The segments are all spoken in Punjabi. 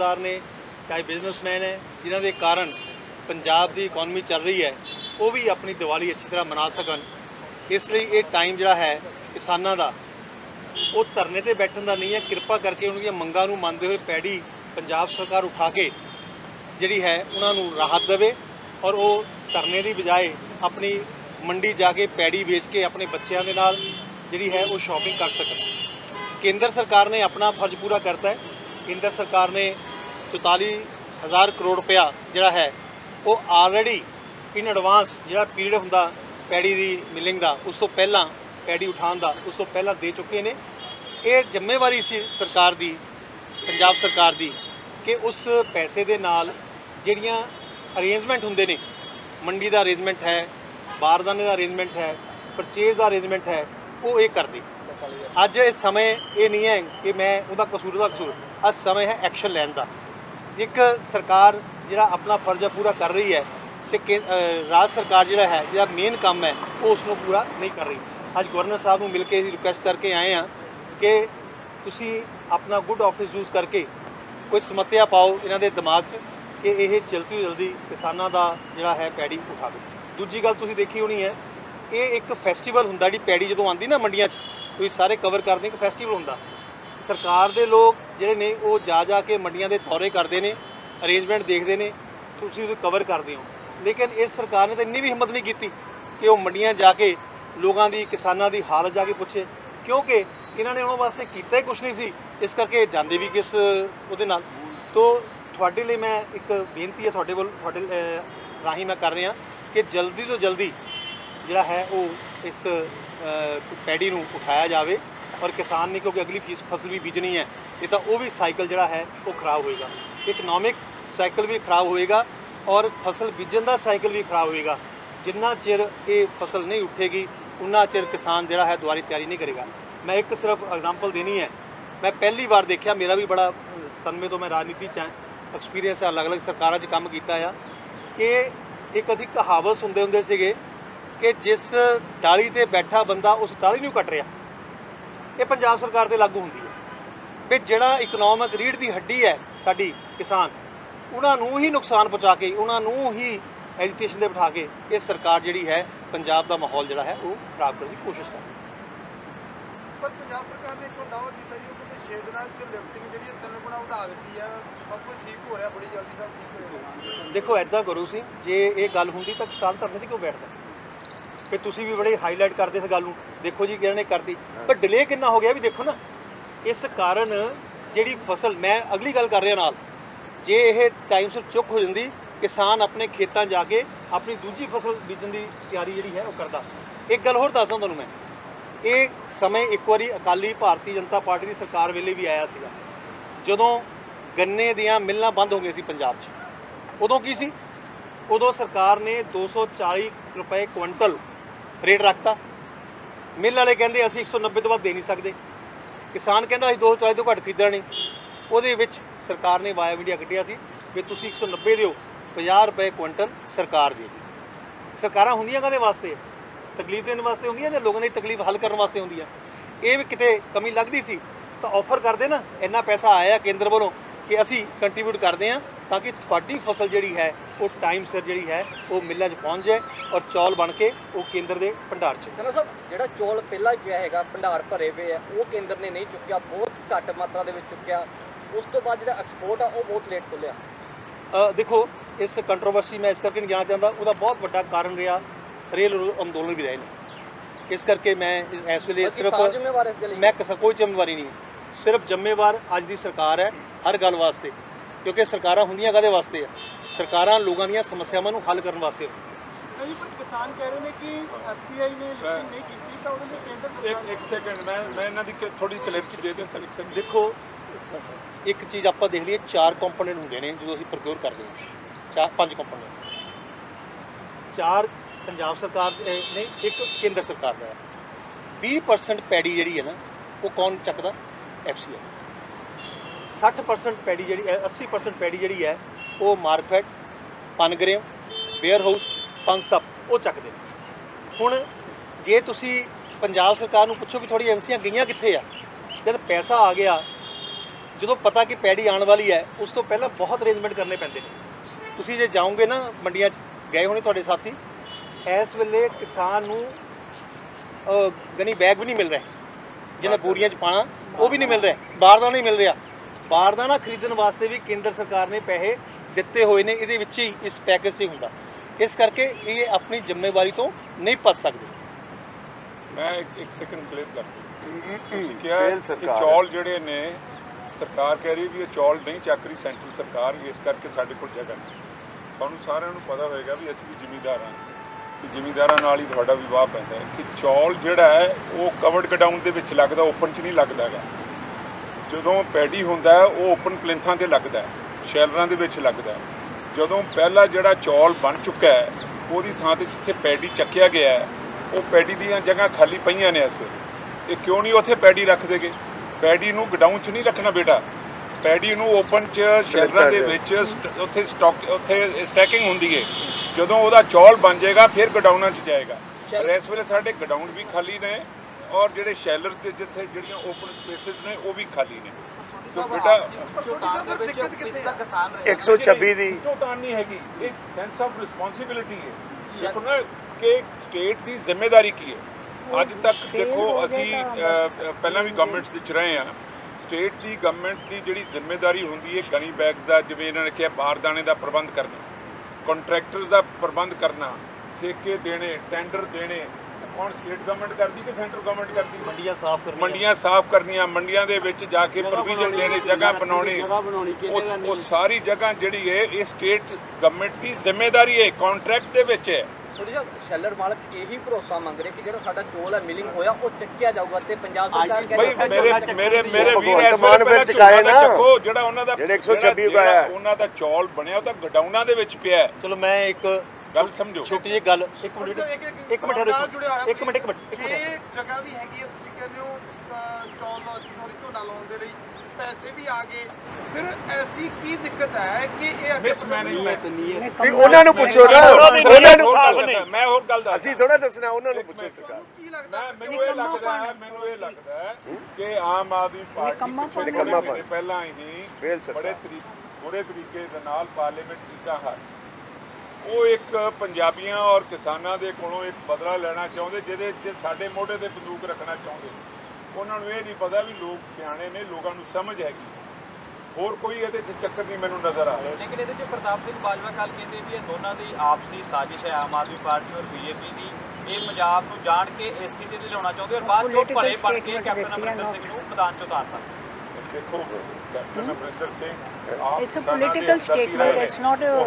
ਮਾਲਦਾਰ ਨੇ, ਚਾਹੇ ਬਿਜ਼ਨਸਮੈਨ ਹੈ, ਜਿਨ੍ਹਾਂ ਦੇ ਕਾਰਨ ਪੰਜਾਬ ਦੀ ਇਕਨੋਮੀ ਚੱਲ ਰਹੀ ਹੈ, ਉਹ ਵੀ ਆਪਣੀ ਦੀਵਾਲੀ ਅੱਛੀ ਤਰ੍ਹਾਂ ਮਨਾ ਸਕਣ। ਇਸ ਲਈ ਇਹ ਟਾਈਮ ਜਿਹੜਾ ਹੈ, ਕਿਸਾਨਾਂ ਦਾ, ਉਹ ਧਰਨੇ ਤੇ ਬੈਠਣ ਦਾ ਨਹੀਂ ਹੈ। ਕਿਰਪਾ ਕਰਕੇ ਉਹਨਾਂ ਦੀਆਂ ਮੰਗਾਂ ਨੂੰ ਮੰਨਦੇ ਹੋਏ ਪੈੜੀ ਪੰਜਾਬ ਸਰਕਾਰ ਉਠਾ ਕੇ ਜਿਹੜੀ ਹੈ, ਉਹਨਾਂ ਨੂੰ ਰਾਹਤ ਦੇਵੇ ਔਰ ਉਹ ਧਰਨੇ ਦੀ ਬਜਾਏ ਆਪਣੀ ਮੰਡੀ ਜਾ ਕੇ ਪੈੜੀ ਵੇਚ ਕੇ ਆਪਣੇ ਬੱਚਿਆਂ ਦੇ ਨਾਲ ਜਿਹੜੀ ਹੈ, ਉਹ ਸ਼ਾਪਿੰਗ ਕਰ ਸਕਣ। ਕੇਂਦਰ ਸਰਕਾਰ ਨੇ ਆਪਣਾ ਫਰਜ਼ ਪੂਰਾ ਕਰਤਾ ਹੈ। ਕੇਂਦਰ ਸਰਕਾਰ ਨੇ 44000 ਕਰੋੜ ਰੁਪਇਆ ਜਿਹੜਾ ਹੈ, ਉਹ ਆਲਰੇਡੀ ਇਨ ਐਡਵਾਂਸ ਜਿਹੜਾ ਪੀਰੀਅਡ ਹੁੰਦਾ ਪੈੜੀ ਦੀ ਮਿਲਿੰਗ ਦਾ, ਉਸ ਤੋਂ ਪਹਿਲਾਂ ਪੈੜੀ ਉਠਾਉਣ ਦਾ, ਉਸ ਤੋਂ ਪਹਿਲਾਂ ਦੇ ਚੁੱਕੇ ਨੇ। ਇਹ ਜ਼ਿੰਮੇਵਾਰੀ ਸੀ ਸਰਕਾਰ ਦੀ, ਪੰਜਾਬ ਸਰਕਾਰ ਦੀ, ਕਿ ਉਸ ਪੈਸੇ ਦੇ ਨਾਲ ਜਿਹੜੀਆਂ ਅਰੇਂਜਮੈਂਟ ਹੁੰਦੇ ਨੇ, ਮੰਡੀ ਦਾ ਅਰੇਂਜਮੈਂਟ ਹੈ, ਬਾਰਦਾਨੇ ਦਾ ਅਰੇਂਜਮੈਂਟ ਹੈ ਪਰਚੇਜ਼ ਦਾ ਅਰੇਂਜਮੈਂਟ ਹੈ, ਉਹ ਇਹ ਕਰਦੀ। ਅੱਜ ਇਹ ਸਮੇਂ ਇਹ ਨਹੀਂ ਹੈ ਕਿ ਮੈਂ ਉਹਦਾ ਕਸੂਰ ਦਾ ਕਸੂਰ, ਅੱਜ ਸਮੇਂ ਹੈ ਐਕਸ਼ਨ ਲੈਣ ਦਾ। ਇੱਕ ਸਰਕਾਰ ਜਿਹੜਾ ਆਪਣਾ ਫਰਜ਼ ਪੂਰਾ ਕਰ ਰਹੀ ਹੈ ਤੇ ਕੇ- ਰਾਜ ਸਰਕਾਰ ਜਿਹੜਾ ਹੈ, ਜਿਹੜਾ ਮੇਨ ਕੰਮ ਹੈ, ਉਹ ਉਸ ਨੂੰ ਪੂਰਾ ਨਹੀਂ ਕਰ ਰਹੀ। ਅੱਜ ਗਵਰਨਰ ਸਾਹਿਬ ਨੂੰ ਮਿਲ ਕੇ ਅਸੀਂ ਰਿਕੁਐਸਟ ਕਰਕੇ ਆਏ ਹਾਂ ਕਿ ਤੁਸੀਂ ਆਪਣਾ ਗੁੱਡ ਆਫਿਸ ਯੂਜ਼ ਕਰਕੇ ਕੋਈ ਸਮੱਸਿਆ ਪਾਓ ਇਹਨਾਂ ਦੇ ਦਿਮਾਗ 'ਚ ਕਿ ਇਹ ਜਲਦੀ ਤੋਂ ਜਲਦੀ ਕਿਸਾਨਾਂ ਦਾ ਜਿਹੜਾ ਹੈ ਪੈੜੀ ਉਠਾਵੇ। ਦੂਜੀ ਗੱਲ ਤੁਸੀਂ ਦੇਖੀ ਹੋਣੀ ਹੈ, ਇਹ ਇੱਕ ਫੈਸਟੀਵਲ ਹੁੰਦਾ ਜਿਹੜੀ ਪੈੜੀ ਜਦੋਂ ਆਉਂਦੀ ਨਾ ਮੰਡੀਆਂ 'ਚ, ਤੁਸੀਂ ਸਾਰੇ ਕਵਰ ਕਰਦੇ ਇੱਕ ਫੈਸਟੀਵਲ ਹੁੰਦਾ। ਸਰਕਾਰ ਦੇ ਲੋਕ ਜਿਹੜੇ ਨੇ ਉਹ ਜਾ ਜਾ ਕੇ ਮੰਡੀਆਂ ਦੇ ਦੌਰੇ ਕਰਦੇ ਨੇ ਅਰੇਂਜਮੈਂਟ ਦੇਖਦੇ ਨੇ ਤੁਸੀਂ ਉਹ ਕਵਰ ਕਰਦੇ ਹੋ। ਲੇਕਿਨ ਇਸ ਸਰਕਾਰ ਨੇ ਤਾਂ ਇੰਨੀ ਵੀ ਹਿੰਮਤ ਨਹੀਂ ਕੀਤੀ ਕਿ ਉਹ ਮੰਡੀਆਂ ਜਾ ਕੇ ਲੋਕਾਂ ਦੀ ਕਿਸਾਨਾਂ ਦੀ ਹਾਲਤ ਜਾ ਕੇ ਪੁੱਛੇ। ਕਿਉਂਕਿ ਇਹਨਾਂ ਨੇ ਉਹਨਾਂ ਵਾਸਤੇ ਕੀਤਾ ਹੀ ਕੁਝ ਨਹੀਂ ਸੀ। ਇਸ ਕਰਕੇ ਜਾਂਦੇ ਵੀ ਕਿਸ ਉਹਦੇ ਨਾਲ। ਤੋਂ ਤੁਹਾਡੇ ਲਈ ਮੈਂ ਇੱਕ ਬੇਨਤੀ ਹੈ ਤੁਹਾਡੇ ਵੱਲ ਤੁਹਾਡੇ ਰਾਹੀਂ ਮੈਂ ਕਰ ਰਿਹਾ ਕਿ ਜਲਦੀ ਤੋਂ ਜਲਦੀ ਜਿਹੜਾ ਹੈ ਉਹ ਇਸ ਅ, ਪੈੜੀ ਨੂੰ ਉਠਾਇਆ ਜਾਵੇ। ਔਰ ਕਿਸਾਨ ਨੇ ਕਿਉਂਕਿ ਅਗਲੀ ਫੀਸ ਫਸਲ ਵੀ ਬੀਜਣੀ ਹੈ, ਇਹ ਤਾਂ ਉਹ ਵੀ ਸਾਈਕਲ ਜਿਹੜਾ ਹੈ, ਉਹ ਖਰਾਬ ਹੋਏਗਾ। ਇਕਨੋਮਿਕ ਸਾਈਕਲ ਵੀ ਖਰਾਬ ਹੋਏਗਾ ਔਰ ਫਸਲ ਬੀਜਣ ਦਾ ਸਾਈਕਲ ਵੀ ਖਰਾਬ ਹੋਏਗਾ। ਜਿੰਨਾ ਚਿਰ ਇਹ ਫਸਲ ਨਹੀਂ ਉੱਠੇਗੀ, ਉਨਾ ਚਿਰ ਕਿਸਾਨ ਜਿਹੜਾ ਹੈ ਦੁਬਾਰੀ ਤਿਆਰੀ ਨਹੀਂ ਕਰੇਗਾ। ਮੈਂ ਇੱਕ ਸਿਰਫ ਐਗਜ਼ਾਮਪਲ ਦੇਣੀ ਹੈ। ਮੈਂ ਪਹਿਲੀ ਵਾਰ ਦੇਖਿਆ, ਮੇਰਾ ਵੀ ਬੜਾ 97 ਤੋਂ ਮੈਂ ਰਾਜਨੀਤੀ ਚ ਹਾਂ ਐਕਸਪੀਰੀਅੰਸ ਹੈ, ਅਲੱਗ-ਅਲੱਗ ਸਰਕਾਰਾਂ 'ਚ ਕੰਮ ਕੀਤਾ ਆ ਕਿ ਇੱਕ ਅਸੀਂ ਕਹਾਵਤ ਸੁਣਦੇ ਹੁੰਦੇ ਸੀਗੇ ਕਿ ਜਿਸ ਡਾਲੀ ਤੇ ਬੈਠਾ ਬੰਦਾ ਉਸ ਡਾਲੀ ਨੂੰ ਕੱਟ ਰਿਹਾ। ਇਹ ਪੰਜਾਬ ਸਰਕਾਰ ਤੇ ਲਾਗੂ ਹੁੰਦੀ ਹੈ ਵੀ ਜਿਹੜਾ ਇਕਨੋਮਿਕ ਰੀੜ ਦੀ ਹੱਡੀ ਹੈ ਸਾਡੀ ਕਿਸਾਨ ਉਹਨਾਂ ਨੂੰ ਹੀ ਨੁਕਸਾਨ ਪਹੁੰਚਾ ਕੇ ਉਹਨਾਂ ਨੂੰ ਹੀ ਐਜੀਟੇਸ਼ਨ ਦੇ ਬਿਠਾ ਕੇ ਇਹ ਸਰਕਾਰ ਜਿਹੜੀ ਹੈ ਪੰਜਾਬ ਦਾ ਮਾਹੌਲ ਜਿਹੜਾ ਹੈ ਉਹ ਖਰਾਬ ਕਰਨ ਦੀ ਕੋਸ਼ਿਸ਼ ਕਰ ਰਹੀ ਹੈ। ਪਰ ਪੰਜਾਬ ਸਰਕਾਰ ਨੇ ਇੱਕ ਦਾਅਵਾ ਕੀਤਾ ਜੀ ਕਿ ਤੇ 6 ਦਿਨਾਂ ਚ ਲਿਫਟਿੰਗ ਜਿਹੜੀ ਹੈ ਤਿੰਨ ਗੁਣਾ ਵਧਾ ਦਿੱਤੀ ਹੈ ਸਭ ਕੁਝ ਠੀਕ ਹੋ ਰਿਹਾ ਬੜੀ ਜਲਦੀ ਸਭ ਠੀਕ ਹੋ ਰਿਹਾ ਦੇਖੋ ਐਦਾਂ ਕਰੋ ਸੀ ਜੇ ਇਹ ਗੱਲ ਹੁੰਦੀ ਤਾਂ ਕਿਸਾਨ ਧਰਨੇ ਤੇ ਕਿਉਂ ਬੈਠਦਾ? ਕਿ ਤੁਸੀਂ ਵੀ ਬੜੇ ਹਾਈਲਾਈਟ ਕਰਦੇ ਇਸ ਗੱਲ ਨੂੰ। ਦੇਖੋ ਜੀ ਕਿਹਨਾਂ ਨੇ ਕਰਤੀ। ਪਰ ਡਿਲੇ ਕਿੰਨਾ ਹੋ ਗਿਆ ਵੀ ਦੇਖੋ ਨਾ, ਇਸ ਕਾਰਨ ਜਿਹੜੀ ਫਸਲ, ਮੈਂ ਅਗਲੀ ਗੱਲ ਕਰ ਰਿਹਾ ਨਾਲ। ਜੇ ਇਹ ਟਾਈਮ ਸਿਰ ਚੁੱਕ ਹੋ ਜਾਂਦੀ, ਕਿਸਾਨ ਆਪਣੇ ਖੇਤਾਂ ਜਾ ਕੇ ਆਪਣੀ ਦੂਜੀ ਫਸਲ ਬੀਜਣ ਦੀ ਤਿਆਰੀ ਜਿਹੜੀ ਹੈ ਉਹ ਕਰਦਾ। ਇੱਕ ਗੱਲ ਹੋਰ ਦੱਸਦਾ ਤੁਹਾਨੂੰ ਮੈਂ। ਇਹ ਸਮੇਂ ਇੱਕ ਵਾਰੀ ਅਕਾਲੀ ਭਾਰਤੀ ਜਨਤਾ ਪਾਰਟੀ ਦੀ ਸਰਕਾਰ ਵੇਲੇ ਵੀ ਆਇਆ ਸੀਗਾ। ਜਦੋਂ ਗੰਨੇ ਦੀਆਂ ਮਿੱਲਾਂ ਬੰਦ ਹੋ ਗਈਆਂ ਸੀ ਪੰਜਾਬ 'ਚ। ਉਦੋਂ ਕੀ ਸੀ? ਉਦੋਂ ਸਰਕਾਰ ਨੇ 240 ਰੁਪਏ ਕੁਇੰਟਲ ਰੇਟ ਰੱਖਤਾ। ਮਿੱਲ ਵਾਲੇ ਕਹਿੰਦੇ ਅਸੀਂ 190 ਤੋਂ ਵੱਧ ਦੇ ਨਹੀਂ ਸਕਦੇ। ਕਿਸਾਨ ਕਹਿੰਦਾ ਅਸੀਂ 240 ਤੋਂ ਘੱਟ ਖਰੀਦਣਾ ਨਹੀਂ। ਉਹਦੇ ਵਿੱਚ ਸਰਕਾਰ ਨੇ ਵਾਇਆ ਮੀਡੀਆ ਕੱਢਿਆ ਸੀ ਵੀ ਤੁਸੀਂ 190 ਦਿਓ 50 ਰੁਪਏ ਕੁਇੰਟਲ ਸਰਕਾਰ ਦੇਗੀ ਸਰਕਾਰਾਂ ਹੁੰਦੀਆਂ ਕਾਹਦੇ ਵਾਸਤੇ? ਤਕਲੀਫ ਦੇਣ ਵਾਸਤੇ ਹੁੰਦੀਆਂ ਜਾਂ ਲੋਕਾਂ ਦੀ ਤਕਲੀਫ ਹੱਲ ਕਰਨ ਵਾਸਤੇ ਹੁੰਦੀਆਂ? ਇਹ ਵੀ ਕਿਤੇ ਕਮੀ ਲੱਗਦੀ ਸੀ ਤਾਂ ਆਫਰ ਕਰਦੇ ਨਾ, ਇੰਨਾ ਪੈਸਾ ਆਇਆ ਕੇਂਦਰ ਵੱਲੋਂ ਕਿ ਅਸੀਂ ਕੰਟਰੀਬਿਊਟ ਕਰਦੇ ਹਾਂ। ਤਾਂ ਕਿ ਤੁਹਾਡੀ ਫਸਲ ਜਿਹੜੀ ਹੈ ਉਹ ਟਾਈਮ ਸਿਰ ਜਿਹੜੀ ਹੈ ਉਹ ਮਿੱਲਾਂ 'ਚ ਪਹੁੰਚ ਜਾਏ ਔਰ ਚੌਲ ਬਣ ਕੇ ਉਹ ਕੇਂਦਰ ਦੇ ਭੰਡਾਰ 'ਚ। ਕਹਿੰਦਾ ਸਾਹਿਬ ਜਿਹੜਾ ਚੌਲ ਪਹਿਲਾਂ ਪਿਆ ਹੈਗਾ ਭੰਡਾਰ ਭਰੇ ਹੋਏ ਆ ਉਹ ਕੇਂਦਰ ਨੇ ਨਹੀਂ ਚੁੱਕਿਆ ਬਹੁਤ ਘੱਟ ਮਾਤਰਾ ਦੇ ਵਿੱਚ ਚੁੱਕਿਆ। ਉਸ ਤੋਂ ਬਾਅਦ ਜਿਹੜਾ ਐਕਸਪੋਰਟ ਆ ਉਹ ਬਹੁਤ ਲੇਟ ਖੁੱਲਿਆ ਦੇਖੋ ਇਸ ਕੰਟਰੋਵਰਸੀ ਮੈਂ ਇਸ ਕਰਕੇ ਨਹੀਂ ਜਾਣਾ ਚਾਹੁੰਦਾ ਉਹਦਾ ਬਹੁਤ ਵੱਡਾ ਕਾਰਨ ਰਿਹਾ ਰੇਲ ਅੰਦੋਲਨ ਵੀ ਰਹੇ ਨੇ। ਇਸ ਕਰਕੇ ਮੈਂ ਇਸ- ਵੇਲੇ ਸਿਰਫ ਮੈਂ ਕਿਸੇ ਕੋਈ ਜ਼ਿੰਮੇਵਾਰੀ ਨਹੀਂ। ਸਿਰਫ ਜ਼ਿੰਮੇਵਾਰ ਅੱਜ ਦੀ ਸਰਕਾਰ ਹੈ ਹਰ ਗੱਲ ਵਾਸਤੇ। ਕਿਉਂਕਿ ਸਰਕਾਰਾਂ ਹੁੰਦੀਆਂ ਕਾਹਦੇ ਵਾਸਤੇ ਆ? ਸਰਕਾਰਾਂ ਲੋਕਾਂ ਦੀਆਂ ਸਮੱਸਿਆਵਾਂ ਨੂੰ ਹੱਲ ਕਰਨ ਵਾਸਤੇ। ਨਹੀਂ ਪਰ ਕਿਸਾਨ ਕਹਿ ਰਹੇ ਨੇ ਕਿ ਐਫਸੀਆਈ ਨੇ ਲਿਫਟਿੰਗ ਨਹੀਂ ਕੀਤੀ ਤਾਂ ਉਹਦੇ ਲਈ ਕੇਂਦਰ ਸਰਕਾਰ ਇੱਕ ਇੱਕ ਸੈਕਿੰਡ ਮੈਂ ਮੈਂ ਇਹਨਾਂ ਦੀ ਕ- ਥੋੜੀ ਕਲੈਰਿਟੀ ਦੇ ਦਿਆਂ ਸਰ ਇੱਕ ਸੈਕਿੰਡ ਦੇਖੋ ਇੱਕ ਚੀਜ਼ ਆਪਾਂ ਦੇਖ ਲਈਏ ਚਾਰ ਕੰਪੋਨੈਂਟ ਹੁੰਦੇ ਨੇ ਜਦੋਂ ਅਸੀਂ ਪ੍ਰੋਕਿਉਰ ਕਰਦੇ ਹਾਂ। ਚਾਰ ਪੰਜ ਕੰਪੋਨੈਂਟ ਚਾਰ ਪੰਜਾਬ ਸਰਕਾਰ ਦੇ ਨੇ ਇੱਕ ਕੇਂਦਰ ਸਰਕਾਰ ਦਾ। ਹੈ 20% ਪੈੜੀ ਜਿਹੜੀ ਹੈ ਨਾ ਉਹ ਕੌਣ ਚੱਕਦਾ? ਐਫਸੀਆਈ 60% ਪੈੜੀ ਜਿਹੜੀ ਹੈ 80% ਪੈੜੀ ਜਿਹੜੀ ਹੈ ਉਹ ਮਾਰਕਫੈਟ ਪਨਗਰੇਮ ਵੇਅਰ ਹਾਊਸ ਪੰਸਪ ਉਹ ਚੱਕਦੇ ਨੇ ਹੁਣ ਜੇ ਤੁਸੀਂ ਪੰਜਾਬ ਸਰਕਾਰ ਨੂੰ ਪੁੱਛੋ ਵੀ ਤੁਹਾਡੀ ਏਜੰਸੀਆਂ ਗਈਆਂ ਕਿੱਥੇ ਆ ਜਦ ਪੈਸਾ ਆ ਗਿਆ ਜਦੋਂ ਪਤਾ ਕਿ ਪੈੜੀ ਆਉਣ ਵਾਲੀ ਹੈ ਉਸ ਤੋਂ ਪਹਿਲਾਂ ਬਹੁਤ ਅਰੇਂਜਮੈਂਟ ਕਰਨੇ ਪੈਂਦੇ ਨੇ। ਤੁਸੀਂ ਜੇ ਜਾਓਗੇ ਨਾ ਮੰਡੀਆਂ 'ਚ ਗਏ ਹੋਣੇ ਤੁਹਾਡੇ ਸਾਥੀ ਇਸ ਵੇਲੇ ਕਿਸਾਨ ਨੂੰ ਗਨੀ ਬੈਗ ਵੀ ਨਹੀਂ ਮਿਲ ਰਿਹਾ। ਜਿਹਨੇ ਬੋਰੀਆਂ 'ਚ ਪਾਣਾ ਉਹ ਵੀ ਨਹੀਂ ਮਿਲ ਰਿਹਾ। ਬਾਰਦਾਨਾ ਨਹੀਂ ਮਿਲ ਰਿਹਾ। ਬਾਰਦਾਨਾ ਖਰੀਦਣ ਵਾਸਤੇ ਵੀ ਕੇਂਦਰ ਸਰਕਾਰ ਨੇ ਪੈਸੇ ਦਿੱਤੇ ਹੋਏ ਨੇ ਇਹਦੇ ਵਿੱਚ ਹੀ ਇਸ ਪੈਕੇਜ 'ਚ ਹੁੰਦਾ। ਇਸ ਕਰਕੇ ਇਹ ਆਪਣੀ ਜ਼ਿੰਮੇਵਾਰੀ ਤੋਂ ਨਹੀਂ ਭੱਜ ਸਕਦੇ। ਮੈਂ ਇੱਕ ਇੱਕ ਸੈਕਿੰਡ ਕਲੀਅਰ ਕਰ ਦੂੰ। ਫੇਲ ਕਿ ਸਰਕਾਰ ਚੌਲ ਜਿਹੜੇ ਨੇ ਸਰਕਾਰ ਕਹਿ ਰਹੀ ਵੀ ਇਹ ਚੌਲ ਨਹੀਂ ਚੱਕ ਰਹੀ ਸੈਂਟਰ ਸਰਕਾਰ ਇਸ ਕਰਕੇ ਸਾਡੇ ਕੋਲ ਜਗ੍ਹਾ ਨਹੀਂ। ਤੁਹਾਨੂੰ ਸਾਰਿਆਂ ਨੂੰ ਪਤਾ ਹੋਏਗਾ ਵੀ ਅਸੀਂ ਵੀ ਜ਼ਿਮੀਂਦਾਰ ਹਾਂ। ਤੇ ਜ਼ਿਮੀਂਦਾਰਾਂ ਨਾਲ ਹੀ ਤੁਹਾਡਾ ਵਿਵਾਹ ਪੈਂਦਾ ਹੈ ਕਿ ਚੌਲ ਜਿਹੜਾ ਹੈ ਉਹ ਕਵਰਡ ਗਡਾਊਨ ਦੇ ਵਿੱਚ ਲੱਗਦਾ ਓਪਨ 'ਚ ਨਹੀਂ ਲੱਗਦਾ ਹੈਗਾ। ਜਦੋਂ ਪੈਡੀ ਹੁੰਦਾ ਹੈ ਉਹ ਓਪਨ ਪਲਿੰਥਾਂ ਤੇ ਲੱਗਦਾ ਹੈ ਸ਼ੈਲਰਾਂ ਦੇ ਵਿੱਚ ਲੱਗਦਾ ਹੈ। ਜਦੋਂ ਪਹਿਲਾ ਜਿਹੜਾ ਚੌਲ ਬਣ ਚੁੱਕਾ ਹੈ ਉਹਦੀ ਥਾਂ ਤੇ ਜਿੱਥੇ ਪੈਡੀ ਚੱਕਿਆ ਗਿਆ ਹੈ ਉਹ ਪੈਡੀ ਦੀਆਂ ਜਗ੍ਹਾ ਖਾਲੀ ਪਈਆਂ ਨੇ ਇਸ ਵੇਲੇ। ਇਹ ਕਿਉਂ ਨਹੀਂ ਉੱਥੇ ਪੈਡੀ ਰੱਖ ਦੇਗੇ? ਪੈਡੀ ਨੂੰ ਗਡਾਊਨ 'ਚ ਨਹੀਂ ਰੱਖਣਾ ਬੇਟਾ। ਪੈਡੀ ਨੂੰ ਓਪਨ 'ਚ ਸ਼ੈਲਰਾਂ ਦੇ ਵਿੱਚ ਸਟ- ਉੱਥੇ ਸਟਾਕ ਉੱਥੇ ਸਟੈਕਿੰਗ ਹੁੰਦੀ ਹੈ ਜਦੋਂ ਉਹਦਾ ਚੌਲ ਬਣ ਜਾਏਗਾ ਫਿਰ ਗਡਾਊਨਾਂ 'ਚ ਜਾਏਗਾ। ਪਰ ਇਸ ਵੇਲੇ ਸਾਡੇ ਗਡਾਊਨ ਵੀ ਖਾਲੀ ਨੇ। ਔਰ ਜਿਹੜੇ ਸ਼ੈਲਰਸ ਦੇ ਜਿੱਥੇ ਜਿਹੜੀਆਂ ਓਪਨ ਸਪੇਸਿਸ ਨੇ ਉਹ ਵੀ ਖਾਲੀ ਨੇ। ਸੋ ਬੇਟਾ ਚੌਟਾਨ ਦੇ ਵਿੱਚ ਕਿਸ ਦਾ ਕਿਸਾਨ ਰਹੇ 126 ਦੀ। ਚੌਤਾਨ ਨਹੀਂ ਹੈਗੀ। ਇੱਕ ਸੈਂਸ ਆਫ ਰਿਸਪੌਂਸਿਬਿਲਿਟੀ ਹੈ। ਦੇਖੋ ਨਾ ਕਿ ਸਟੇਟ ਦੀ ਜ਼ਿੰਮੇਵਾਰੀ ਕੀ ਹੈ? ਅੱਜ ਤੱਕ ਦੇਖੋ ਅਸੀਂ ਪਹਿਲਾਂ ਵੀ ਗਵਰਨਮੈਂਟਸ ਵਿੱਚ ਰਹੇ ਹਾਂ। ਸਟੇਟ ਦੀ ਗਵਰਨਮੈਂਟ ਦੀ ਜਿਹੜੀ ਜ਼ਿੰਮੇਵਾਰੀ ਹੁੰਦੀ ਹੈ ਗਨੀ ਬੈਗਸ ਦਾ ਜਿਵੇਂ ਇਹਨਾਂ ਨੇ ਕਿਹਾ ਬਾਰਦਾਨੇ ਦਾ ਪ੍ਰਬੰਧ ਕਰਨਾ। ਕੰਟਰੈਕਟਰਸ ਦਾ ਪ੍ਰਬੰਧ ਕਰਨਾ ਠੇਕੇ ਦੇਣੇ ਟੈਂਡਰ ਦੇਣੇ ਕੌਣ ਸਟੇਟ ਗਵਰਨਮੈਂਟ ਕਰਦੀ ਕਿ ਸੈਂਟਰ ਗਵਰਨਮੈਂਟ ਕਰਦੀ ਮੰਡੀਆਂ ਸਾਫ਼ ਕਰਨੀਆਂ ਮੰਡੀਆਂ ਸਾਫ਼ ਕਰਨੀਆਂ ਮੰਡੀਆਂ ਦੇ ਵਿੱਚ ਜਾ ਕੇ ਪ੍ਰੋਵੀਜ਼ਨ ਦੇਣੇ ਜਗ੍ਹਾ ਬਣਾਉਣੀ ਉਸ ਉਹ ਸਾਰੀ ਜਗ੍ਹਾ ਜਿਹੜੀ ਹੈ ਇਹ ਸਟੇਟ ਗਵਰਨਮੈਂਟ ਦੀ ਜ਼ਿੰਮੇਵਾਰੀ ਹੈ ਕੰਟਰੈਕਟ ਦੇ ਵਿੱਚ ਹੈ ਥੋੜੀ ਜਿਹਾ ਸ਼ੈਲਰ ਮਾਲਕ ਇਹੀ ਭਰੋਸਾ ਮੰਗ ਰਹੇ ਕਿ ਜਿਹੜਾ ਸਾਡਾ ਚੋਲ ਹੈ ਮਿਲਿੰਗ ਹੋਇਆ ਉਹ ਚੱਕਿਆ ਜਾਊਗਾ ਤੇ ਪੰਜਾਬ ਸਰਕਾਰ ਕਹਿੰਦੀ ਮੇਰੇ ਮੇਰੇ ਮੇਰੇ ਵੀਰ ਭਗਵੰਤ ਇਸ ਮਾਨ ਵੇਲੇ ਫਿਰ ਪਹਿਲਾਂ ਚੁਕਾਏ ਝੋਨਾ ਨਾ। ਚੱਕੋ ਜਿਹੜਾ ਉਹਨਾਂ ਦਾ ਜਿਹੜੇ 126 ਜਿਹੜਾ- ਪਾਇਆ। ਜਿਹੜਾ ਉਹਨਾਂ ਦਾ ਚੌਲ ਬਣਿਆ ਉਹ ਤਾਂ ਗਡਾਊਨਾਂ ਦੇ ਵਿੱਚ ਪਿਆ ਹੈ। ਚਲੋ ਮੈਂ ਇੱਕ ਗੱਲ ਸਮਝੋ। ਛੋਟੀ ਜਿਹੀ ਗੱਲ ਇੱਕ ਮਿੰਟ ਇੱਕ ਮਿੰਟ ਹੋਇਆ ਇੱਕ ਮਿੰਟ ਇੱਕ ਮਿੰਟ ਇੱਕ ਮਿੰਟ। ਜਗ੍ਹਾ ਵੀ ਹੈਗੀ ਹੈ ਤੁਸੀਂ ਕਹਿੰਦੇ ਹੋ ਚੌਲ ਸੋਰੀ ਝੋਨਾ ਲਾਉਣ ਦੇ ਲਈ ਪੈਸੇ ਵੀ ਆ ਗਏ। ਫਿਰ ਐਸੀ ਕੀ ਦਿੱਕਤ ਹੈ ਕਿ ਇਹ ਅੱਗੇ ਮਿਸ ਮੈਨੇਜਮੈਂਟ ਵੀ ਉਹਨਾਂ ਨੂੰ ਪੁੱਛੋ ਨਾ। ਉਹਨਾਂ ਨੂੰ ਮੈਂ ਹੋਰ ਗੱਲ ਦੱਸ ਅਸੀਂ ਥੋੜਾ ਦੱਸਣਾ ਉਹਨਾਂ ਨੂੰ ਪੁੱਛੋ। ਸਰਕਾਰ ਕੀ ਲੱਗਦਾ? ਮੈਨੂੰ ਇਹ ਲੱਗਦਾ ਹੈ ਮੈਨੂੰ ਇਹ ਲੱਗਦਾ ਹੈ ਕਿ ਆਮ ਆਦਮੀ ਪਾਰਟੀ ਪਹਿਲਾਂ ਹੀ। ਬੜੇ ਤਰੀਕੇ ਬੁਰੇ ਤਰੀਕੇ ਦੇ ਨਾਲ ਪਾਰਲੀਮੈਂਟ ਸੀਟਾਂ ਹਾਰ ਉਹ ਇੱਕ ਪੰਜਾਬੀਆਂ ਔਰ ਕਿਸਾਨਾਂ ਦੇ ਕੋਲੋਂ ਇੱਕ ਬਦਲਾ ਲੈਣਾ ਚਾਹੁੰਦੇ ਜਿਹਦੇ 'ਚ ਸਾਡੇ ਮੋਢੇ ਤੇ ਬੰਦੂਕ ਰੱਖਣਾ ਚਾਹੁੰਦੇ। ਉਹਨਾਂ ਨੂੰ ਇਹ ਨਹੀਂ ਪਤਾ ਵੀ ਲੋਕ ਸਿਆਣੇ ਨੇ ਲੋਕਾਂ ਨੂੰ ਸਮਝ ਹੈਗੀ। ਹੋਰ ਕੋਈ ਇਹਦੇ 'ਚ ਚੱਕਰ ਨਹੀਂ ਮੈਨੂੰ ਨਜ਼ਰ ਆ ਰਿਹਾ। ਲੇਕਿਨ ਇਹਦੇ 'ਚ ਪ੍ਰਤਾਪ ਸਿੰਘ ਬਾਜਵਾ ਕੱਲ ਕਹਿੰਦੇ ਵੀ ਇਹ ਦੋਨਾਂ ਦੀ ਆਪਸੀ ਸਾਜ਼ਿਸ਼ ਹੈ ਆਮ ਆਦਮੀ ਪਾਰਟੀ ਔਰ ਬੀਜੇਪੀ ਦੀ। ਇਹ ਪੰਜਾਬ ਨੂੰ ਜਾਣ ਕੇ ਇਸ ਸਥਿਤੀ ਤੇ ਲਿਆਉਣਾ ਚਾਹੁੰਦੇ ਔਰ ਬਾਅਦ ਚੋਂ ਭਲੇ ਬਣ ਕੇ ਕੈਪਟਨ ਅਮਰਿੰਦਰ ਸਿੰਘ ਨੂੰ ਮੈਦਾਨ 'ਚ ਉਤਾਰਤਾ। ਦੇਖੋ ਕੈਪਟਨ ਅਮਰਿੰਦਰ ਸਿੰਘ ਆਪ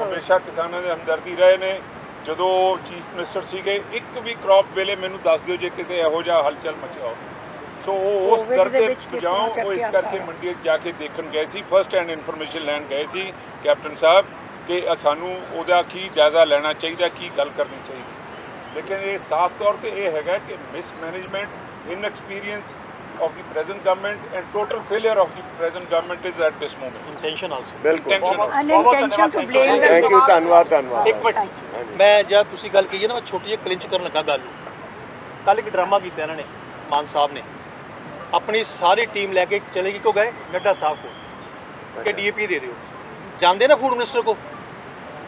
ਹਮੇਸ਼ਾ ਕਿਸਾਨਾਂ ਦੇ ਹਮਦਰਦੀ ਰਹੇ ਨੇ। ਜਦੋਂ ਚੀਫ ਮਿਨਿਸਟਰ ਸੀਗੇ ਇੱਕ ਵੀ ਕ੍ਰੌਪ ਵੇਲੇ ਮੈਨੂੰ ਦੱਸ ਦਿਓ ਜੇ ਕਿਤੇ ਇਹੋ ਜਿਹਾ ਹਲਚਲ ਮਚਿਆ ਹੋ ਸੋ ਉਹ ਉਸ ਜਾਓ ਤਰ੍ਹਾਂ ਉਹ ਇਸ ਕਰਕੇ। ਮੰਡੀ ਜਾ ਕੇ ਦੇਖਣ ਗਏ ਸੀ। ਫਰਸਟ ਹੈਂਡ ਇਨਫੋਰਮੇਸ਼ਨ ਲੈਣ ਗਏ ਸੀ ਕੈਪਟਨ ਸਾਹਿਬ ਕਿ ਸਾਨੂੰ ਉਹਦਾ ਕੀ ਜਾਇਜ਼ਾ ਲੈਣਾ ਚਾਹੀਦਾ ਕੀ ਗੱਲ ਕਰਨੀ ਚਾਹੀਦੀ। ਲੇਕਿਨ ਇਹ ਸਾਫ਼ ਤੌਰ ਤੇ ਇਹ ਹੈਗਾ ਕਿ mismanagement inexperience of the present government and total failure of the present government is at this moment. Intention also ਬਿਲਕੁਲ Intention. An intention to blame the thank you ਧੰਨਵਾਦ ਧੰਨਵਾਦ ਇੱਕ ਮਿੰਟ ਮੈਂ ਜਦ ਤੁਸੀਂ ਗੱਲ ਕਹੀ ਹੈ ਨਾ ਮੈਂ ਛੋਟੀ ਜਿਹੀ ਕਲਿੰਚ ਕਰਨ ਲੱਗਾ ਗੱਲ ਕੱਲ ਇੱਕ ਡਰਾਮਾ ਕੀਤਾ ਇਹਨਾਂ ਨੇ ਮਾਨ ਸਾਹਿਬ ਨੇ ਆਪਣੀ ਸਾਰੀ ਟੀਮ ਲੈ ਕੇ ਚਲੇ ਗਏ ਕਿਉਂ ਗਏ ਨੱਡਾ ਸਾਹਿਬ ਕੋਲ ਕਿ ਡੀਏਪੀ ਦੇ ਦਿਓ ਜਾਂਦੇ ਨਾ ਫੂਡ ਮਿਨਿਸਟਰ ਕੋ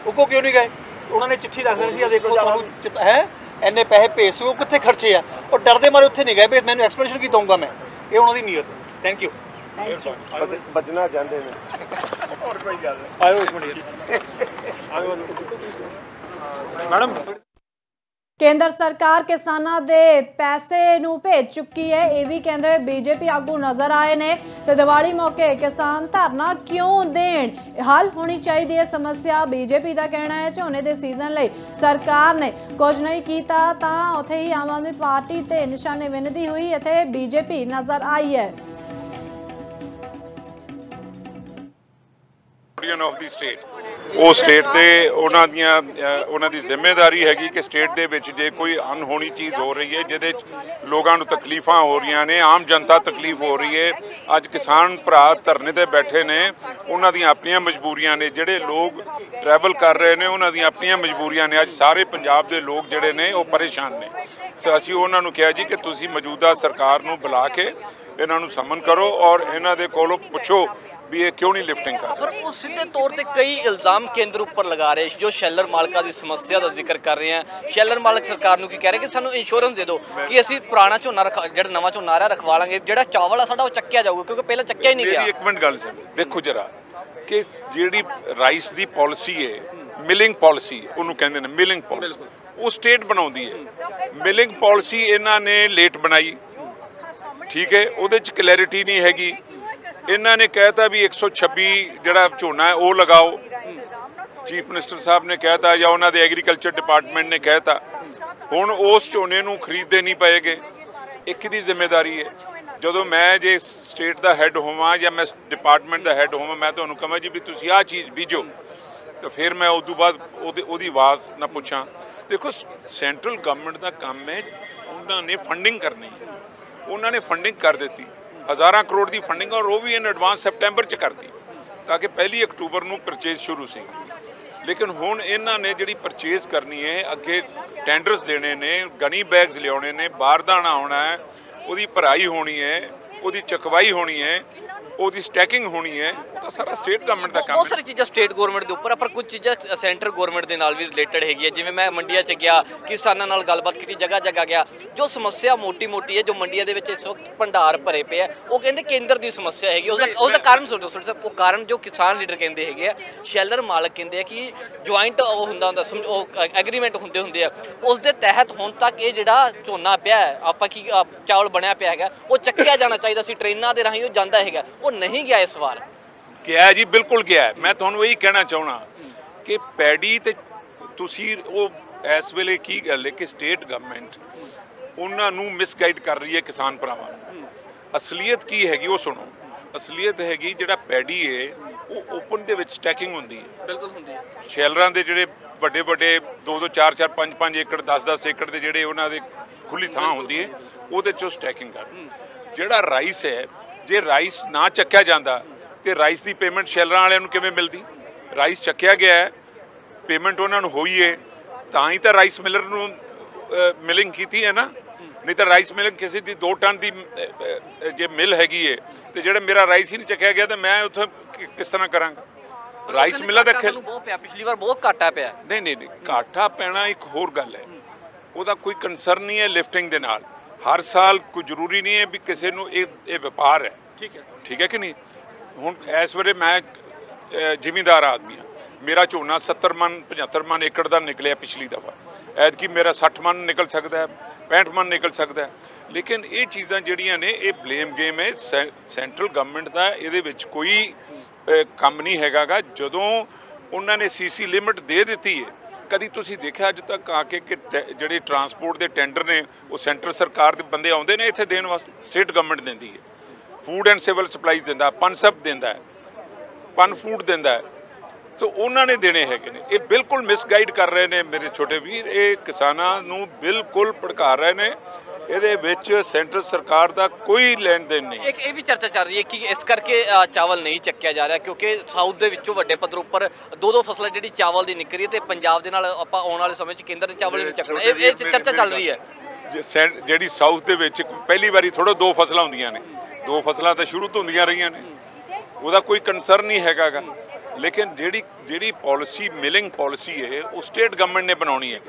ਉਹ ਕੋ ਕਿਉਂ ਨਹੀਂ ਗਏ ਉਹਨਾਂ ਨੇ ਚਿੱਠੀ ਰੱਖ ਦੇਣੀ ਸੀ ਆ ਦੇਖੋ ਤੁਹਾਨੂੰ ਚਿੱਤ- ਹੈ ਇੰਨੇ ਪੈਸੇ ਭੇਜ ਸੀ ਉਹ ਕਿੱਥੇ ਖਰਚੇ ਆ? ਉਹ ਡਰਦੇ ਮਾਰੇ ਉੱਥੇ ਨਹੀਂ ਗਏ ਵੀ ਮੈਨੂੰ ਐਕਸਪਲੇਨੇਸ਼ਨ ਕੀ ਦਊਂਗਾ ਮੈਂ। ਇਹ ਉਹਨਾਂ ਦੀ ਨੀਅਤ ਥੈਂਕ ਯੂ ਬਚ- ਬਚਣਾ ਚਾਹੁੰਦੇ ਨੇ। ਆਇਓ ਇੱਕ ਮਿੰਟ। ਆਇਓ। ਮੈਡਮ ਕੇਂਦਰ ਸਰਕਾਰ ਕਿਸਾਨਾਂ ਦੇ ਪੈਸੇ ਨੂੰ ਭੇਜ ਚੁੱਕੀ ਹੈ। ਇਹ ਵੀ ਕਹਿੰਦੇ ਹੋਏ ਬੀਜੇਪੀ ਆਗੂ ਨਜ਼ਰ ਆਏ ਨੇ ਤੇ ਦੀਵਾਲੀ ਮੌਕੇ ਕਿਸਾਨ ਧਰਨਾ ਕਿਉਂ ਦੇਣ? ਹੱਲ ਹੋਣੀ ਚਾਹੀਦੀ ਹੈ ਸਮੱਸਿਆ। ਬੀਜੇਪੀ ਦਾ ਕਹਿਣਾ ਹੈ, ਝੋਨੇ ਦੇ ਸੀਜ਼ਨ ਲਈ ਸਰਕਾਰ ਨੇ ਕੁਝ ਨਹੀਂ ਕੀਤਾ ਤਾਂ ਉੱਥੇ ਹੀ ਆਮ ਆਦਮੀ ਪਾਰਟੀ ਤੇ ਨਿਸ਼ਾਨੇ ਵਿੰਨਦੀ ਹੋਈ ਇੱਥੇ ਬੀਜੇਪੀ ਨਜ਼ਰ ਆਈ ਹੈ। ਯੂਨੀਅਨ ਆਫ ਦੀ ਸਟੇਟ ਉਹ ਸਟੇਟ ਦੇ ਉਹਨਾਂ ਦੀਆਂ ਉਹਨਾਂ ਦੀ ਜ਼ਿੰਮੇਵਾਰੀ ਹੈਗੀ ਕਿ ਸਟੇਟ ਦੇ ਵਿੱਚ ਜੇ ਕੋਈ ਅਨਹੋਣੀ ਚੀਜ਼ ਹੋ ਰਹੀ ਹੈ, ਜਿਹਦੇ 'ਚ ਲੋਕਾਂ ਨੂੰ ਤਕਲੀਫਾਂ ਹੋ ਰਹੀਆਂ ਨੇ, ਆਮ ਜਨਤਾ ਤਕਲੀਫ ਹੋ ਰਹੀ ਹੈ, ਅੱਜ ਕਿਸਾਨ ਭਰਾ ਧਰਨੇ ਤੇ ਬੈਠੇ ਨੇ, ਉਹਨਾਂ ਦੀਆਂ ਆਪਣੀਆਂ ਮਜਬੂਰੀਆਂ ਨੇ, ਜਿਹੜੇ ਲੋਕ ਟਰੈਵਲ ਕਰ ਰਹੇ ਨੇ, ਉਹਨਾਂ ਦੀਆਂ ਆਪਣੀਆਂ ਮਜਬੂਰੀਆਂ ਨੇ, ਅੱਜ ਸਾਰੇ ਪੰਜਾਬ ਦੇ ਲੋਕ ਜਿਹੜੇ ਨੇ, ਉਹ ਪਰੇਸ਼ਾਨ ਨੇ। ਸੋ ਅਸੀਂ ਉਹਨਾਂ ਨੂੰ ਕਿਹਾ ਜੀ ਕਿ ਤੁਸੀਂ ਮੌਜੂਦਾ ਸਰਕਾਰ ਨੂੰ ਬੁਲਾ ਕੇ ਇਹਨਾਂ ਨੂੰ ਸਮਨ ਕਰੋ ਔਰ ਇਹਨਾਂ ਦੇ ਕੋਲੋਂ ਪੁੱਛੋ ਵੀ ਇਹ ਕਿਉਂ ਨਹੀਂ ਲਿਫਟਿੰਗ ਕਰ ਪਰ ਰਹੇ? ਉਹ ਸਿੱਧੇ ਤੌਰ ਤੇ ਕਈ ਇਲਜ਼ਾਮ ਕੇਂਦਰ ਉੱਪਰ ਲਗਾ ਰਹੇ ਜੋ ਸ਼ੈਲਰ ਮਾਲਕਾਂ ਦੀ ਸਮੱਸਿਆ ਦਾ ਜ਼ਿਕਰ ਕਰ ਰਹੇ ਆ। ਸ਼ੈਲਰ ਮਾਲਕ ਸਰਕਾਰ ਨੂੰ ਕੀ ਕਹਿ ਰਹੇ ਕਿ ਸਾਨੂੰ ਇੰਸ਼ੋਰੈਂਸ ਦੇ ਦਿਓ ਕਿ ਅਸੀਂ ਪੁਰਾਣਾ ਝੋਨਾ ਰਖਾ ਜਿਹੜਾ ਨਵਾਂ ਝੋਨਾ ਆ ਰਿਹਾ ਰਖਵਾ ਲਾਂਗੇ ਜਿਹੜਾ ਚਾਵਲ ਆ ਸਾਡਾ ਉਹ ਚੱਕਿਆ ਜਾਊਗਾ ਕਿਉਂਕਿ ਪਹਿਲਾਂ ਚੱਕਿਆ ਹੀ ਨਹੀਂ ਗਿਆ। ਇੱਕ ਮਿੰਟ ਗੱਲ ਸੁਣ। ਦੇਖੋ ਜਰਾ ਕਿ ਜਿਹੜੀ ਰਾਈਸ ਦੀ ਪਾਲਿਸੀ ਹੈ ਮਿਲਿੰਗ ਪਾਲਿਸੀ ਉਹਨੂੰ ਕਹਿੰਦੇ ਨੇ ਮਿਲਿੰਗ ਪਾਲਿਸੀ ਉਹ ਸਟੇਟ ਬਣਾਉਂਦੀ ਹੈ ਮਿਲਿੰਗ ਪਾਲਿਸੀ ਇਹਨਾਂ ਨੇ ਲੇਟ ਬਣਾਈ। ਠੀਕ ਹੈ ਉਹਦੇ ਚ ਕਲੈਰਿਟੀ ਨਹੀਂ ਹੈਗੀ। ਇਹਨਾਂ ਨੇ ਕਹਿਤਾ ਵੀ 126 ਜਿਹੜਾ ਝੋਨਾ ਹੈ, ਉਹ ਲਗਾਓ। ਚੀਫ ਮਿਨਿਸਟਰ ਸਾਹਿਬ ਨੇ ਕਹਿਤਾ ਜਾਂ ਉਹਨਾਂ ਦੇ ਐਗਰੀਕਲਚਰ ਡਿਪਾਰਟਮੈਂਟ ਨੇ ਕਹਿਤਾ। ਹੁਣ ਉਸ ਝੋਨੇ ਨੂੰ ਖਰੀਦਦੇ ਨਹੀਂ ਪਏਗੇ। ਇੱਕ ਦੀ ਜ਼ਿੰਮੇਵਾਰੀ ਹੈ। ਜਦੋਂ ਮੈਂ ਜੇ ਸਟੇਟ ਦਾ ਹੈੱਡ ਹੋਵਾਂ ਜਾਂ ਮੈਂ ਡਿਪਾਰਟਮੈਂਟ ਦਾ ਹੈੱਡ ਹੋਵਾਂ, ਮੈਂ ਤੁਹਾਨੂੰ ਕਹਾਂ ਜੀ ਵੀ ਤੁਸੀਂ ਆਹ ਚੀਜ਼ ਬੀਜੋ। ਤਾਂ ਫਿਰ ਮੈਂ ਉਸ ਤੋਂ ਬਾਅਦ ਉਹਦੇ, ਉਹਦੀ ਆਵਾਜ਼ ਨਾ ਪੁੱਛਾਂ। ਦੇਖੋ ਸੈਂਟਰਲ ਗਵਰਨਮੈਂਟ ਦਾ ਕੰਮ ਹੈ, ਉਹਨਾਂ ਨੇ ਫੰਡਿੰਗ ਕਰਨੀ ਉਹਨਾਂ ਨੇ ਫੰਡਿੰਗ ਕਰ ਦਿੱਤੀ। ਹਜ਼ਾਰਾਂ ਕਰੋੜ ਦੀ ਫੰਡਿੰਗ ਔਰ ਉਹ ਵੀ ਇਨ ਐਡਵਾਂਸ ਸੈਪਟੈਂਬਰ ਚ ਕਰਤੀ ਤਾਂ ਕਿ ਪਹਿਲੀ ਅਕਤੂਬਰ ਨੂੰ ਪਰਚੇਜ਼ ਸ਼ੁਰੂ ਸੀ। ਲੇਕਿਨ ਹੁਣ ਇਹਨਾਂ ਨੇ ਜਿਹੜੀ ਪਰਚੇਜ਼ ਕਰਨੀ ਹੈ, ਅੱਗੇ ਟੈਂਡਰਸ ਦੇਣੇ ਨੇ, ਗਨੀ ਬੈਗਸ ਲਿਆਉਣੇ ਨੇ ਬਾਰਦਾਨਾ ਆਉਣਾ ਹੈ, ਉਹਦੀ ਭਰਾਈ ਹੋਣੀ ਹੈ, ਉਹਦੀ ਚਕਵਾਈ ਹੋਣੀ ਹੈ ਉਹਦੀ ਸਟੈਕਿੰਗ ਹੋਣੀ ਹੈ ਤਾਂ ਸਾਰਾ ਸਟੇਟ ਗਵਰਨਮੈਂਟ ਦਾ ਕੰਮ ਬਹੁਤ ਸਾਰੀ ਚੀਜ਼ਾਂ ਸਟੇਟ ਗਵਰਨਮੈਂਟ ਦੇ ਉੱਪਰ ਆ ਪਰ ਕੁਝ ਚੀਜ਼ਾਂ ਸੈਂਟਰ ਗਵਰਨਮੈਂਟ ਦੇ ਨਾਲ ਵੀ ਰਿਲੇਟਡ ਹੈਗੀ ਹੈ ਜਿਵੇਂ ਮੈਂ ਮੰਡੀਆਂ 'ਚ ਗਿਆ ਕਿਸਾਨਾਂ ਨਾਲ ਗੱਲਬਾਤ ਕੀਤੀ ਜਗ੍ਹਾ ਜਗ੍ਹਾ ਗਿਆ ਜੋ ਸਮੱਸਿਆ ਮੋਟੀ-ਮੋਟੀ ਹੈ ਜੋ ਮੰਡੀਆਂ ਦੇ ਵਿੱਚ ਇਸ ਵਕਤ ਭੰਡਾਰ ਭਰੇ ਪਏ ਆ ਉਹ ਕਹਿੰਦੇ ਕੇਂਦਰ ਦੀ ਸਮੱਸਿਆ ਹੈਗੀ ਉਹਦਾ ਉਹਦਾ ਕਾਰਨ ਸੁਣੋ ਸੁਣੋ ਸਾਹਿਬ ਉਹ ਕਾਰਨ ਜੋ ਕਿਸਾਨ ਲੀਡਰ ਕਹਿੰਦੇ ਹੈਗੇ ਆ ਸ਼ੈਲਰ ਮਾਲਕ ਕਹਿੰਦੇ ਆ ਕਿ ਜੁਆਇੰਟ ਉਹ ਹੁੰਦਾ ਹੁੰਦਾ ਸਮਝ- ਉਹ ਐਗਰੀਮੈਂਟ ਹੁੰਦੇ ਹੁੰਦੇ ਆ ਉਸ ਦੇ ਤਹਿਤ ਹੁਣ ਤੱਕ ਇਹ ਜਿਹੜਾ ਝੋਨਾ ਪਿਆ ਆਪਾਂ ਕੀ ਚਾਵਲ ਬਣਿਆ ਪਿਆ ਹੈਗਾ ਉਹ ਚੱਕਿਆ ਜਾਣਾ ਚਾਹੀਦਾ ਸੀ ਟ੍ਰੇਨਾਂ ਦੇ ਰਾਹੀਂ ਉਹ ਜਾਂਦਾ ਹੈਗਾ ਉਹ ਨਹੀਂ ਗਿਆ ਇਸ ਵਾਰ। ਗਿਆ ਜੀ ਬਿਲਕੁਲ ਗਿਆ। ਮੈਂ ਤੁਹਾਨੂੰ ਇਹੀ ਕਹਿਣਾ ਚਾਹਣਾ ਕਿ ਪੈਡੀ ਤੇ ਤੁਸੀਂ ਉਹ ਇਸ ਵੇਲੇ ਕੀ ਗੱਲ ਹੈ ਕਿ ਸਟੇਟ ਗਵਰਨਮੈਂਟ ਉਹਨਾਂ ਨੂੰ ਮਿਸਗਾਈਡ ਕਰ ਰਹੀ ਹੈ ਕਿਸਾਨ ਭਰਾਵਾਂ ਨੂੰ। ਅਸਲੀਅਤ ਕੀ ਹੈਗੀ ਉਹ ਸੁਣੋ। ਅਸਲੀਅਤ ਹੈਗੀ ਜਿਹੜਾ ਪੈਡੀ ਹੈ ਉਹ ਓਪਨ ਦੇ ਵਿੱਚ ਸਟੈਕਿੰਗ ਹੁੰਦੀ ਹੈ। ਬਿਲਕੁਲ ਹੁੰਦੀ ਹੈ। ਸ਼ੈਲਰਾਂ ਦੇ ਜਿਹੜੇ ਵੱਡੇ ਵੱਡੇ 2 2 4 4 5 5 ਏਕੜ 10 10 ਏਕੜ ਦੇ ਜਿਹੜੇ ਉਹਨਾਂ ਦੇ ਖੁੱਲੀ ਥਾਂ ਹੁੰਦੀ ਹੈ ਉਹਦੇ ਚੋਂ ਸਟੈਕਿੰਗ ਕਰ। ਜਿਹੜਾ ਰਾਈਸ ਹੈ ਜੇ ਰਾਈਸ ਨਾ ਚੱਕਿਆ ਜਾਂਦਾ ਤੇ ਰਾਈਸ ਦੀ ਪੇਮੈਂਟ ਸ਼ੈਲਰਾਂ ਵਾਲਿਆਂ ਨੂੰ ਕਿਵੇਂ ਮਿਲਦੀ? ਰਾਈਸ ਚੱਕਿਆ ਗਿਆ ਹੈ ਪੇਮੈਂਟ ਉਹਨਾਂ ਨੂੰ ਹੋਈ ਹੈ ਤਾਂ ਹੀ ਤਾਂ ਰਾਈਸ ਮਿਲਰ ਨੂੰ ਮਿਲਿੰਗ ਕੀਤੀ ਹੈ ਨਾ? ਨਹੀਂ ਤਾਂ ਰਾਈਸ ਮਿਲਿੰਗ ਕਿਸੇ ਦੀ 2 ਟਨ ਦੀ ਜੇ ਮਿਲ ਹੈਗੀ ਹੈ ਤੇ ਜਿਹੜਾ ਮੇਰਾ ਰਾਈਸ ਹੀ ਨਹੀਂ ਚੱਕਿਆ ਗਿਆ ਤਾਂ ਮੈਂ ਉੱਥੇ ਕਿਸ ਤਰ੍ਹਾਂ ਕਰਾਂਗਾ? ਰਾਈਸ ਮਿਲਰ ਦਾ ਖਿਲ ਬਹੁਤ ਪਿਆ ਪਿਛਲੀ ਵਾਰ ਬਹੁਤ ਘਾਟਾ ਪਿਆ। ਨਹੀਂ ਨਹੀਂ ਨਹੀਂ ਘਾਟਾ ਪੈਣਾ ਇੱਕ ਹੋਰ ਗੱਲ ਹੈ। ਉਹਦਾ ਕੋਈ ਕੰਸਰਨ ਨਹੀਂ ਹੈ ਲਿਫਟਿੰਗ ਦੇ ਨਾਲ। ਹਰ ਸਾਲ ਕੋਈ ਜ਼ਰੂਰੀ ਨਹੀਂ ਹੈ ਵੀ ਕਿਸੇ ਨੂੰ ਇਹ ਇਹ ਵਪਾਰ ਹੈ। ਠੀਕ ਹੈ। ਠੀਕ ਹੈ ਕਿ ਨਹੀਂ? ਹੁਣ ਇਸ ਵੇਲੇ ਮੈਂ ਜ਼ਿਮੀਂਦਾਰ ਆਦਮੀ ਹਾਂ। ਮੇਰਾ ਝੋਨਾ 70 ਮਨ 75 ਮਨ ਏਕੜ ਦਾ ਨਿਕਲਿਆ ਪਿਛਲੀ ਦਫਾ। ਐਤਕੀ ਮੇਰਾ 60 ਮਨ ਨਿਕਲ ਸਕਦਾ ਹੈ 65 ਮਨ ਨਿਕਲ ਸਕਦਾ ਹੈ। ਲੇਕਿਨ ਇਹ ਚੀਜ਼ਾਂ ਜਿਹੜੀਆਂ ਨੇ ਇਹ ਬਲੇਮ ਗੇਮ ਹੈ। ਸੈਂਟਰਲ ਗਵਰਨਮੈਂਟ ਦਾ ਇਹਦੇ ਵਿੱਚ ਕੋਈ ਕੰਮ ਨਹੀਂ ਹੈਗਾਗਾ। ਜਦੋਂ ਉਹਨਾਂ ਨੇ ਸੀਸੀ ਲਿਮਿਟ ਦੇ ਦਿੱਤੀ ਹੈ ਕਦੀ ਤੁਸੀਂ ਦੇਖਿਆ ਅੱਜ ਤੱਕ ਆ ਕੇ ਕਿ ਟੈ- ਜਿਹੜੇ ਟਰਾਂਸਪੋਰਟ ਦੇ ਟੈਂਡਰ ਨੇ, ਉਹ ਸੈਂਟਰ ਸਰਕਾਰ ਦੇ ਬੰਦੇ ਆਉਂਦੇ ਨੇ ਇੱਥੇ ਦੇਣ ਵਾਸਤੇ? ਸਟੇਟ ਗਵਰਨਮੈਂਟ ਦਿੰਦੀ ਹੈ। ਫੂਡ ਐਂਡ ਸਿਵਲ ਸਪਲਾਈਜ਼ ਦਿੰਦਾ ਪਨਸਪ ਦਿੰਦਾ ਹੈ। ਪਨ ਫੂਡ ਦਿੰਦਾ ਹੈ। ਸੋ ਉਹਨਾਂ ਨੇ ਦੇਣੇ ਹੈਗੇ ਨੇ। ਇਹ ਬਿਲਕੁਲ ਮਿਸਗਾਈਡ ਕਰ ਰਹੇ ਨੇ ਮੇਰੇ ਛੋਟੇ ਵੀਰ। ਇਹ ਕਿਸਾਨਾਂ ਨੂੰ ਬਿਲਕੁਲ ਭੜਕਾ ਰਹੇ ਨੇ। ਇਹਦੇ ਵਿੱਚ ਸੈਂਟਰ ਸਰਕਾਰ ਦਾ ਕੋਈ ਲੈਣ ਦੇਣ ਨਹੀਂ ਇੱਕ ਇਹ ਵੀ ਚਰਚਾ ਚੱਲ ਰਹੀ ਹੈ ਕਿ ਇਸ ਕਰਕੇ ਚਾਵਲ ਨਹੀਂ ਚੱਕਿਆ ਜਾ ਰਿਹਾ ਕਿਉਂਕਿ ਸਾਊਥ ਦੇ ਵਿੱਚੋਂ ਵੱਡੇ ਪੱਧਰ ਉੱਪਰ ਦੋ ਦੋ ਫਸਲਾਂ ਜਿਹੜੀ ਚਾਵਲ ਦੀ ਨਿਕਲ ਰਹੀ ਹੈ ਤੇ ਪੰਜਾਬ ਦੇ ਨਾਲ ਆਪਾਂ ਆਉਣ ਵਾਲੇ ਸਮੇਂ 'ਚ ਕੇਂਦਰ ਨੇ ਚਾਵਲ ਨਹੀਂ ਚੱਕਣਾ। ਇਹ ਚਰਚਾ ਚੱਲ ਰਹੀ ਹੈ। ਜਿਹੜੀ ਸਾਊਥ ਦੇ ਵਿੱਚ ਪਹਿਲੀ ਵਾਰੀ ਥੋੜਾ ਦੋ ਫਸਲਾਂ ਹੁੰਦੀਆਂ ਨੇ। ਦੋ ਫਸਲਾਂ ਤਾਂ ਸ਼ੁਰੂ ਤੋਂ ਹੁੰਦੀਆਂ ਰਹੀਆਂ ਨੇ। ਉਹਦਾ ਕੋਈ ਕੰਸਰਨ ਨਹੀਂ ਹੈਗਾਗਾ। ਲੇਕਿਨ ਜਿਹੜੀ ਜਿਹੜੀ ਪਾਲਿਸੀ ਮਿਲਿੰਗ ਪਾਲਿਸੀ ਹੈ ਉਹ ਸਟੇਟ ਗਵਰਨਮੈਂਟ ਨੇ ਬਣਾਉਣੀ ਹੈ।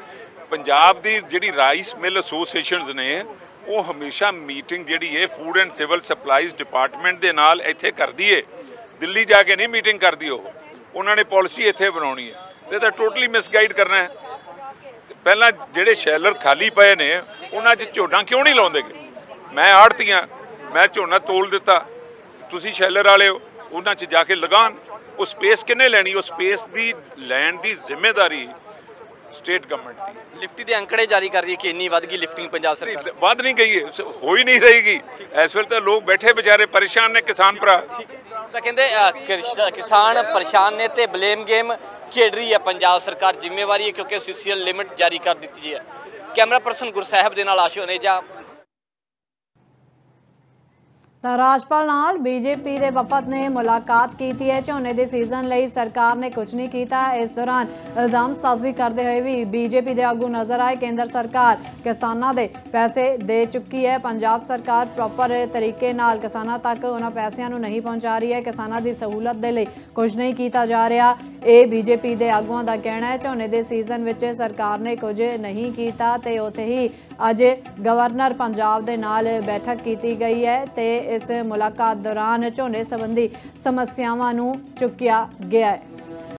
ਪੰਜਾਬ ਦੀ ਜਿਹੜੀ ਰਾਈਸ ਮਿਲ ਐਸੋਸੀਏਸ਼ਨਸ ਨੇ, ਉਹ ਹਮੇਸ਼ਾ ਮੀਟਿੰਗ ਜਿਹੜੀ ਹੈ food and civil supplies department ਦੇ ਨਾਲ ਇੱਥੇ ਕਰਦੀ ਹੈ ਦਿੱਲੀ ਜਾ ਕੇ ਨਹੀਂ ਮੀਟਿੰਗ ਕਰਦੀ ਉਹ। ਉਹਨਾਂ ਨੇ ਪਾਲਿਸੀ ਇੱਥੇ ਬਣਾਉਣੀ ਹੈ। ਤੇ ਤਾਂ ਟੋਟਲੀ ਮਿਸਗਾਈਡ ਕਰਨਾ ਹੈ। ਪਹਿਲਾਂ ਜਿਹੜੇ ਸ਼ੈਲਰ ਖਾਲੀ ਪਏ ਨੇ, ਉਹਨਾਂ 'ਚ ਝੋਨਾ ਕਿਉਂ ਨਹੀਂ ਲਾਉਂਦੇਗੇ ਮੈਂ ਆੜਤੀਆਂ ਮੈਂ ਝੋਨਾ ਤੋਲ ਦਿੱਤਾ। ਤੁਸੀਂ ਸ਼ੈਲਰ ਵਾਲੇ ਹੋ, ਉਹਨਾਂ 'ਚ ਜਾ ਕੇ ਲਗਾਨ। ਉਹ ਸਪੇਸ ਕਿੰਨੇ ਲੈਣੀ? ਉਹ ਸਪੇਸ ਦੀ ਲੈਣ ਦੀ ਜ਼ਿੰਮੇਵਾਰੀ ਸਟੇਟ ਗਵਰਨਮੈਂਟ ਦੀ ਲਿਫਟੀ ਦੇ ਅੰਕੜੇ ਜਾਰੀ ਕਰ ਰਹੀ ਹੈ ਕਿ ਇੰਨੀ ਵੱਧ ਗਈ ਲਿਫਟਿੰਗ ਪੰਜਾਬ ਸਰਕਾਰ। ਵੱਧ ਨਹੀਂ ਗਈ ਹੈ, ਹੋ ਨਹੀਂ ਰਹੇਗੀ। ਇਸ ਵੇਲੇ ਤਾਂ ਲੋਕ ਬੈਠੇ ਵਿਚਾਰੇ ਪਰੇਸ਼ਾਨ ਨੇ ਕਿਸਾਨ ਭਰਾ। ਤਾਂ ਕਹਿੰਦੇ ਕਿਸਾਨ ਪਰੇਸ਼ਾਨ ਨੇ ਤੇ ਬਲੇਮ ਗੇਮ ਖੇਡ ਰਹੀ ਹੈ ਪੰਜਾਬ ਸਰਕਾਰ। ਜ਼ਿੰਮੇਵਾਰੀ ਹੈ ਕਿਉਂਕਿ ਸੀਸੀਐਲ ਲਿਮਿਟ ਜਾਰੀ ਕਰ ਦਿੱਤੀ ਹੈ। ਕੈਮਰਾ ਪਰਸਨ ਗੁਰਸਾਹਿਬ ਦੇ ਨਾਲ ਆਸ਼ੂ ਅਨੇਜਾ ਤਾਂ ਰਾਜਪਾਲ ਨਾਲ ਬੀਜੇਪੀ ਦੇ ਵਫਦ ਨੇ ਮੁਲਾਕਾਤ ਕੀਤੀ ਹੈ। ਝੋਨੇ ਦੇ ਸੀਜ਼ਨ ਲਈ ਸਰਕਾਰ ਨੇ ਕੁਝ ਨਹੀਂ ਕੀਤਾ। ਇਸ ਦੌਰਾਨ ਇਲਜ਼ਾਮ ਸਾਜ਼ੀ ਕਰਦੇ ਹੋਏ ਵੀ ਬੀਜੇਪੀ ਦੇ ਆਗੂ ਨਜ਼ਰ ਆਏ। ਕੇਂਦਰ ਸਰਕਾਰ ਕਿਸਾਨਾਂ ਦੇ ਪੈਸੇ ਦੇ ਚੁੱਕੀ ਹੈ। ਪੰਜਾਬ ਸਰਕਾਰ ਪ੍ਰੋਪਰ ਤਰੀਕੇ ਨਾਲ ਕਿਸਾਨਾਂ ਤੱਕ ਉਹਨਾਂ ਪੈਸਿਆਂ ਨੂੰ ਨਹੀਂ ਪਹੁੰਚਾ ਰਹੀ ਹੈ। ਕਿਸਾਨਾਂ ਦੀ ਸਹੂਲਤ ਦੇ ਲਈ ਕੁਝ ਨਹੀਂ ਕੀਤਾ ਜਾ ਰਿਹਾ। ਇਹ ਬੀਜੇਪੀ ਦੇ ਆਗੂਆਂ ਦਾ ਕਹਿਣਾ ਹੈ। ਝੋਨੇ ਦੇ ਸੀਜ਼ਨ ਵਿੱਚ ਸਰਕਾਰ ਨੇ ਕੁਝ ਨਹੀਂ ਕੀਤਾ ਤੇ ਉੱਥੇ ਹੀ ਅੱਜ ਗਵਰਨਰ ਪੰਜਾਬ ਦੇ ਨਾਲ ਬੈਠਕ ਕੀਤੀ ਗਈ ਹੈ ਤੇ ਇਸ ਮੁਲਾਕਾਤ ਦੌਰਾਨ ਝੋਨੇ ਸੰਬੰਧੀ ਸਮੱਸਿਆਵਾਂ ਨੂੰ ਚੁੱਕਿਆ ਗਿਆ ਹੈ।